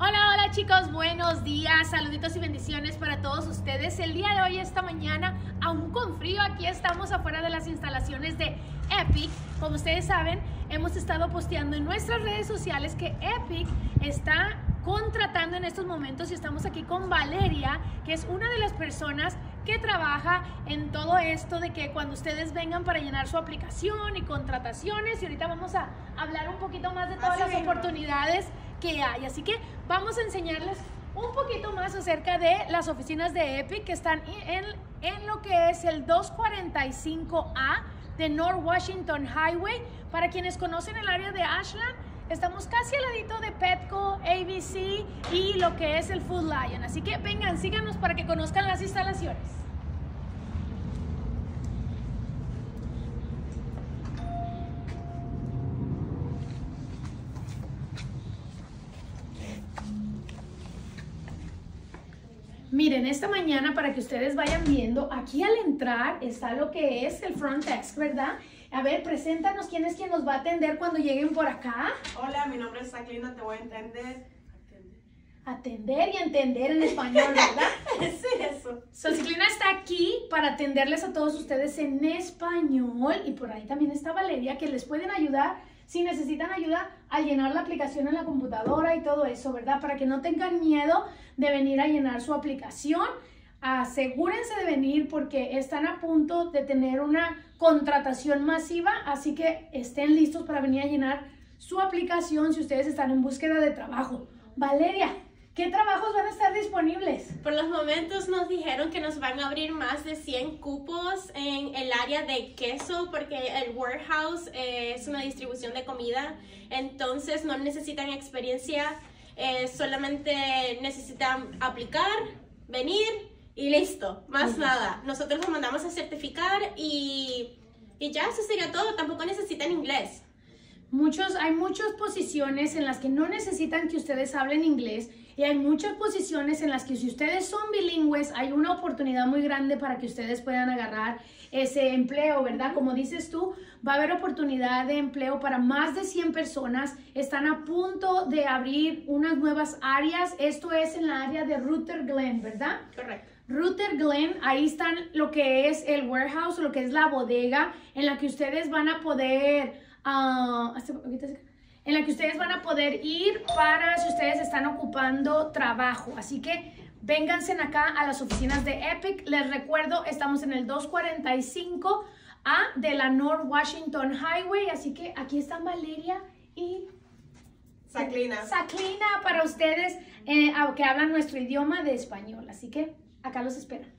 Hola, hola chicos, buenos días, saluditos y bendiciones para todos ustedes. El día de hoy, esta mañana, aún con frío, aquí estamos afuera de las instalaciones de Epic. Como ustedes saben, hemos estado posteando en nuestras redes sociales que Epic está contratando en estos momentos y estamos aquí con Valeria, que es una de las personas que trabaja en todo esto de que cuando ustedes vengan para llenar su aplicación y contrataciones y ahorita vamos a hablar un poquito más de todas las oportunidades que hay. Así que vamos a enseñarles un poquito más acerca de las oficinas de Epic que están en, en lo que es el 245A de North Washington Highway. Para quienes conocen el área de Ashland, estamos casi al ladito de Petco, ABC y lo que es el Food Lion. Así que vengan, síganos para que conozcan las instalaciones. Miren, esta mañana para que ustedes vayan viendo, aquí al entrar está lo que es el front desk, ¿verdad? A ver, preséntanos quién es quien nos va a atender cuando lleguen por acá. Hola, mi nombre es Jacqueline, te voy a entender. Atender y entender en español, ¿verdad? sí, eso. So, Ciclina está aquí para atenderles a todos ustedes en español y por ahí también está Valeria que les pueden ayudar si necesitan ayuda a llenar la aplicación en la computadora y todo eso, ¿verdad? Para que no tengan miedo de venir a llenar su aplicación. Asegúrense de venir porque están a punto de tener una contratación masiva, así que estén listos para venir a llenar su aplicación si ustedes están en búsqueda de trabajo. Valeria, ¿Qué trabajos van a estar disponibles? Por los momentos nos dijeron que nos van a abrir más de 100 cupos en el área de queso porque el warehouse eh, es una distribución de comida, entonces no necesitan experiencia, eh, solamente necesitan aplicar, venir y listo, más nada. Nosotros los mandamos a certificar y, y ya eso sería todo, tampoco necesitan inglés. Muchos, hay muchas posiciones en las que no necesitan que ustedes hablen inglés y hay muchas posiciones en las que si ustedes son bilingües, hay una oportunidad muy grande para que ustedes puedan agarrar ese empleo, ¿verdad? Como dices tú, va a haber oportunidad de empleo para más de 100 personas. Están a punto de abrir unas nuevas áreas. Esto es en la área de Ruther Glen, ¿verdad? Correcto. Ruther Glen, ahí están lo que es el warehouse, lo que es la bodega, en la que ustedes van a poder... Uh, en la que ustedes van a poder ir para si ustedes están ocupando trabajo. Así que vénganse acá a las oficinas de Epic. Les recuerdo, estamos en el 245A de la North Washington Highway. Así que aquí están Valeria y... Saclina. Saclina para ustedes eh, que hablan nuestro idioma de español. Así que acá los esperan.